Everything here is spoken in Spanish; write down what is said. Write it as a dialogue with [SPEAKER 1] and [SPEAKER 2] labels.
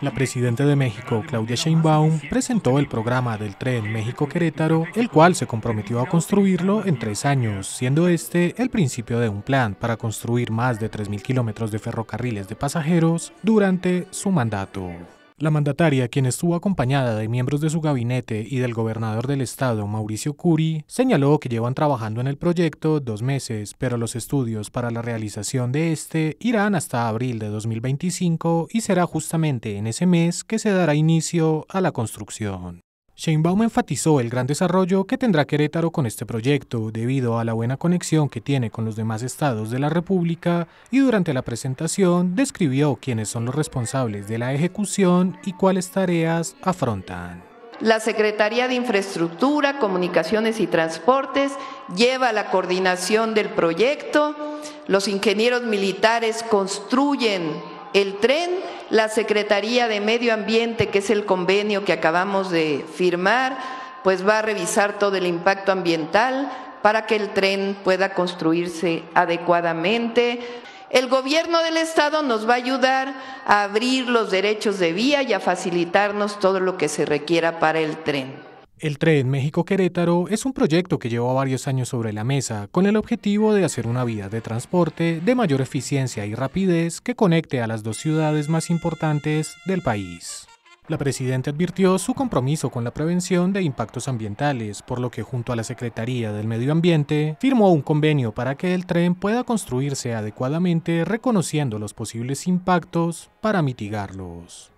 [SPEAKER 1] La presidenta de México, Claudia Sheinbaum, presentó el programa del tren México-Querétaro, el cual se comprometió a construirlo en tres años, siendo este el principio de un plan para construir más de 3.000 kilómetros de ferrocarriles de pasajeros durante su mandato. La mandataria, quien estuvo acompañada de miembros de su gabinete y del gobernador del estado, Mauricio Curi, señaló que llevan trabajando en el proyecto dos meses, pero los estudios para la realización de este irán hasta abril de 2025 y será justamente en ese mes que se dará inicio a la construcción. Sheinbaum enfatizó el gran desarrollo que tendrá Querétaro con este proyecto debido a la buena conexión que tiene con los demás estados de la República y durante la presentación describió quiénes son los responsables de la ejecución y cuáles tareas afrontan.
[SPEAKER 2] La Secretaría de Infraestructura, Comunicaciones y Transportes lleva la coordinación del proyecto, los ingenieros militares construyen el tren, la Secretaría de Medio Ambiente, que es el convenio que acabamos de firmar, pues va a revisar todo el impacto ambiental para que el tren pueda construirse adecuadamente. El gobierno del estado nos va a ayudar a abrir los derechos de vía y a facilitarnos todo lo que se requiera para el tren.
[SPEAKER 1] El tren México-Querétaro es un proyecto que lleva varios años sobre la mesa con el objetivo de hacer una vía de transporte de mayor eficiencia y rapidez que conecte a las dos ciudades más importantes del país. La presidenta advirtió su compromiso con la prevención de impactos ambientales, por lo que junto a la Secretaría del Medio Ambiente firmó un convenio para que el tren pueda construirse adecuadamente reconociendo los posibles impactos para mitigarlos.